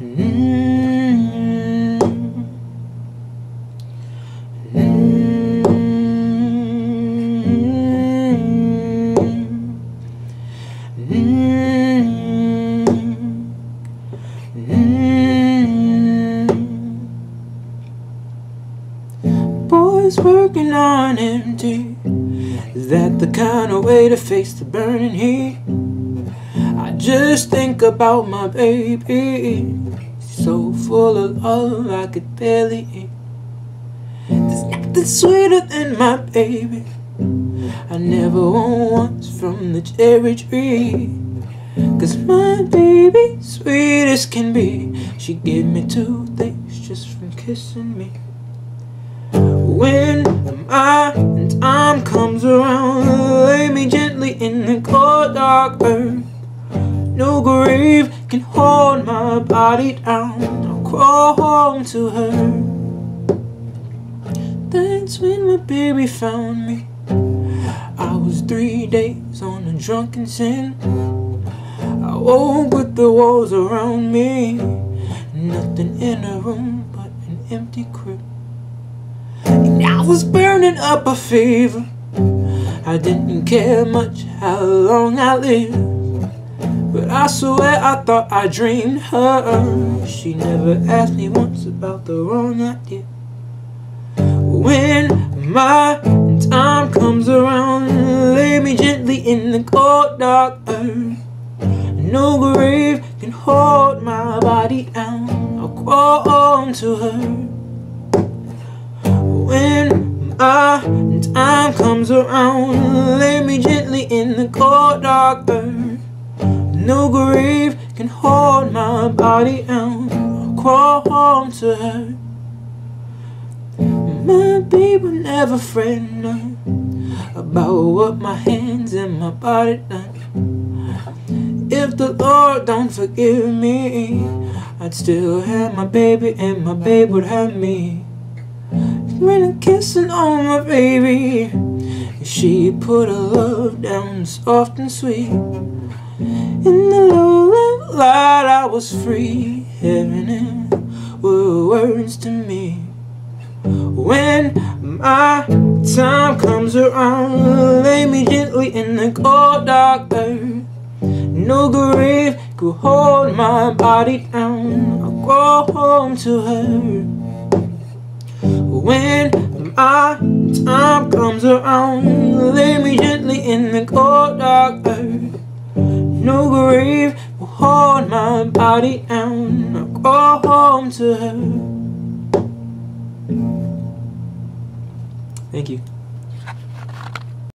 Boys working on empty. Is that the kind of way to face the burning heat? Just think about my baby. So full of love I could barely eat. There's nothing sweeter than my baby. I never want once from the cherry tree. Cause my baby, sweet as can be, she gave me two things just from kissing me. When my time comes around, lay me gently in the cold dark earth. No grave can hold my body down. I'll crawl home to her. That's when my baby found me. I was three days on a drunken sin. I woke with the walls around me. Nothing in a room but an empty crib. And I was burning up a fever. I didn't care much how long I lived. But I swear I thought I dreamed her. She never asked me once about the wrong I did. When my time comes around, lay me gently in the cold dark earth. No grave can hold my body down. I'll crawl on to her. When my time comes around, lay me gently in the cold dark earth. No grave can hold my body and I'll crawl home to her. My baby never fret no, about what my hands and my body done. If the Lord don't forgive me, I'd still have my baby and my baby would have me. When I'm kissing on my baby, she put her love down soft and sweet. In the low light, I was free. Heaven and were words to me. When my time comes around, lay me gently in the cold dark earth. No grave could hold my body down. I'll go home to her. When my time comes around, lay me gently in the cold dark earth. No grave will hold my body and I'll go home to her. Thank you.